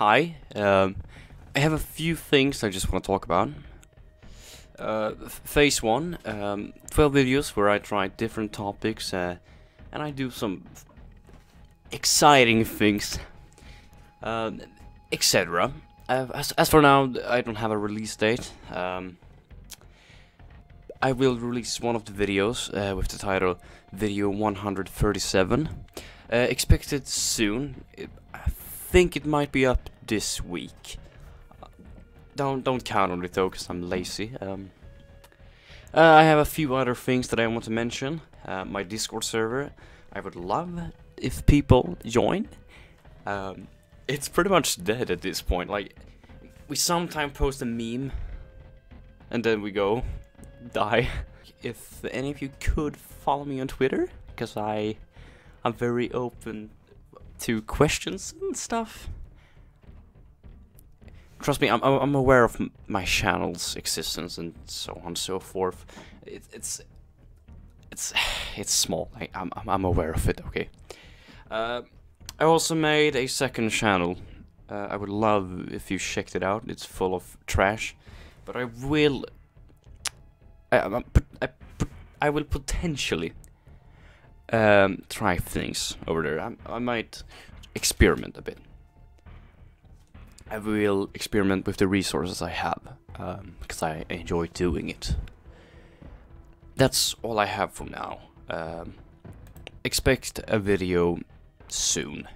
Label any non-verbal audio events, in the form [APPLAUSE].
Hi, um, I have a few things I just want to talk about. Uh, phase 1, um, 12 videos where I try different topics uh, and I do some exciting things, um, etc. Uh, as, as for now, I don't have a release date. Um, I will release one of the videos uh, with the title Video 137. Uh, expected soon. It, think it might be up this week. Don't don't count on it though, cause I'm lazy. Um, uh, I have a few other things that I want to mention. Uh, my Discord server. I would love if people join. Um, it's pretty much dead at this point. Like, we sometimes post a meme, and then we go [LAUGHS] die. If any of you could follow me on Twitter, because I, I'm very open to questions and stuff. Trust me, I'm I'm aware of my channel's existence and so on and so forth. It, it's it's [SIGHS] it's small. I, I'm I'm aware of it. Okay. Uh, I also made a second channel. Uh, I would love if you checked it out. It's full of trash, but I will. I, I, I, I will potentially um, try things over there. I, I might experiment a bit. I will experiment with the resources I have because um, I enjoy doing it. That's all I have for now. Um, expect a video soon.